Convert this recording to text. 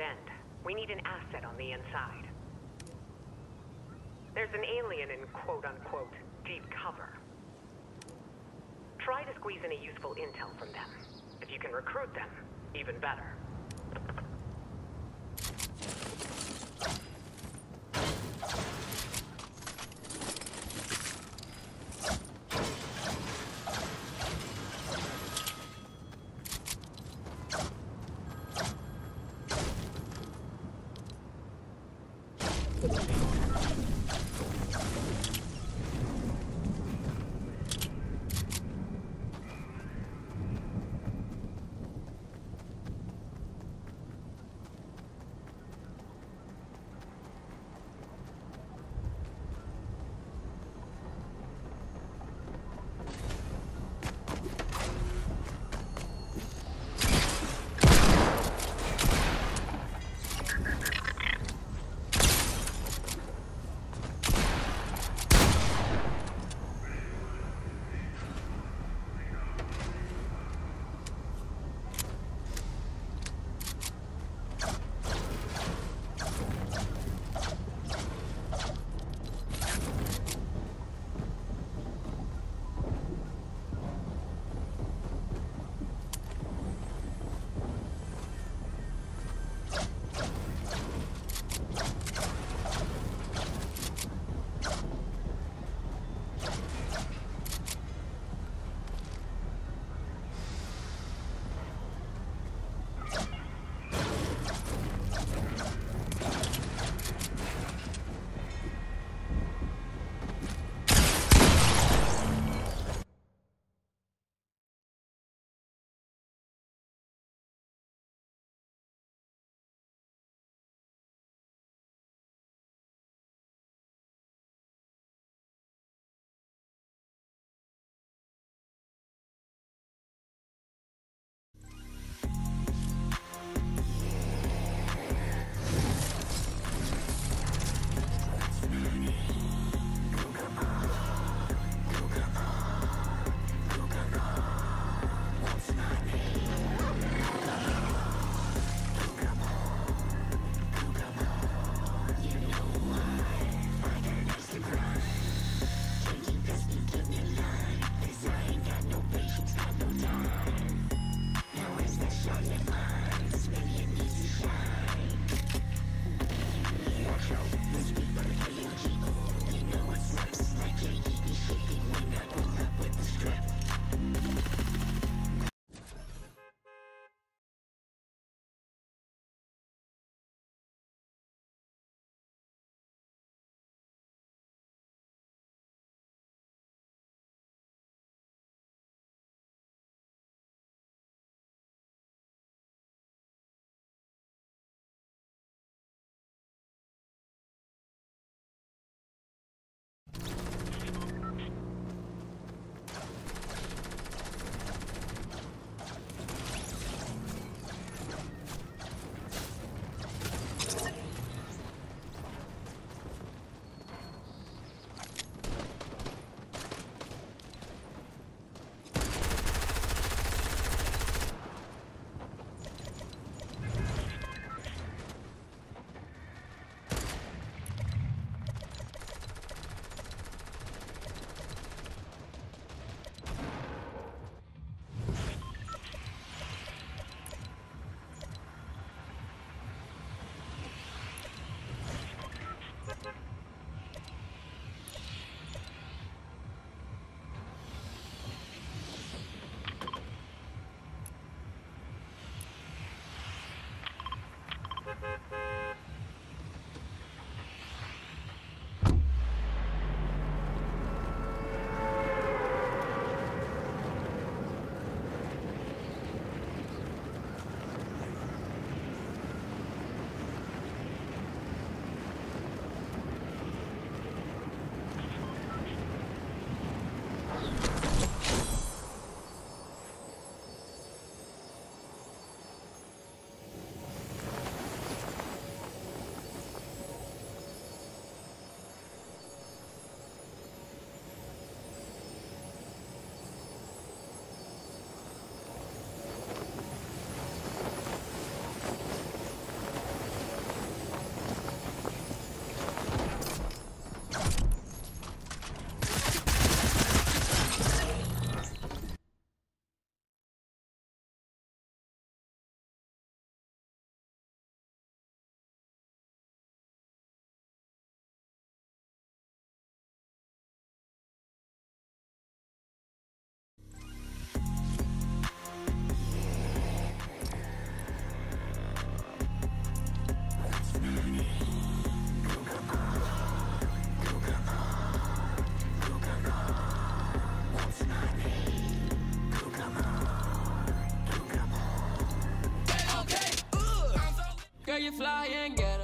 Dead end. We need an asset on the inside. There's an alien in quote-unquote deep cover. Try to squeeze any useful intel from them. If you can recruit them, even better. Fly and ghetto.